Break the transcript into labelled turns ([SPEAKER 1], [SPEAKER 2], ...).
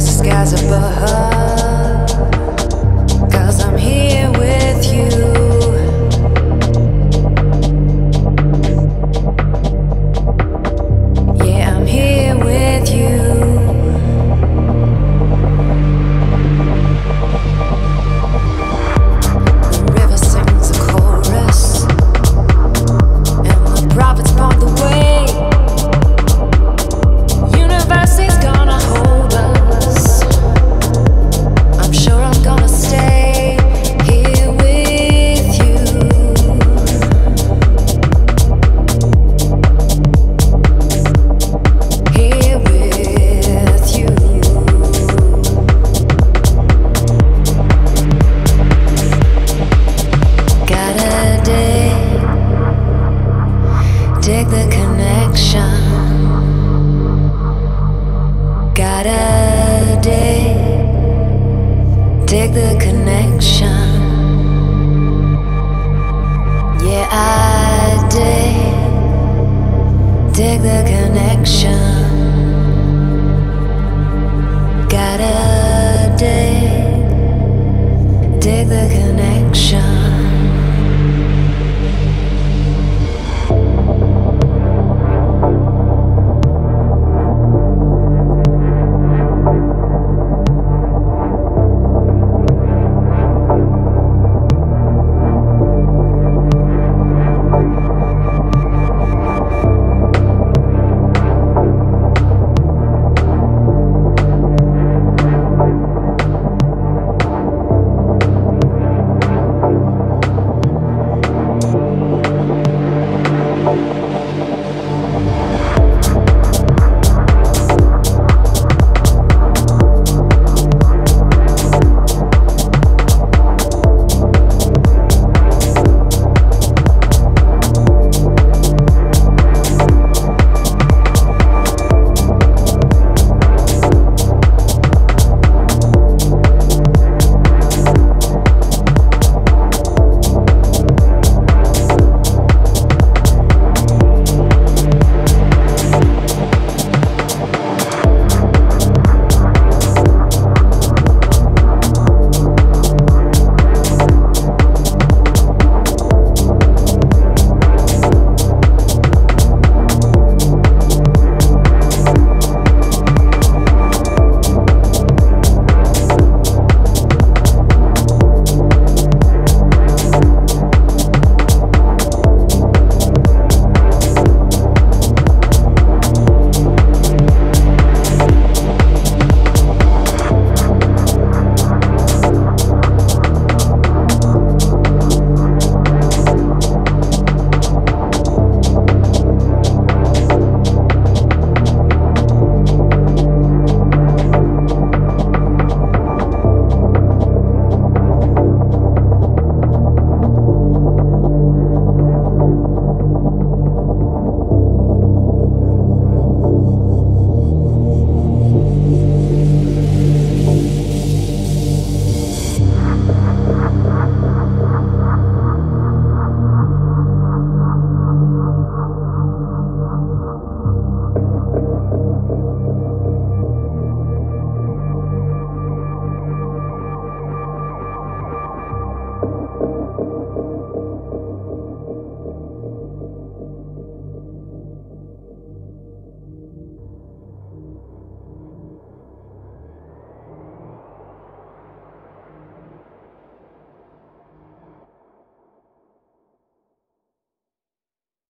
[SPEAKER 1] the skies above. her. The connection.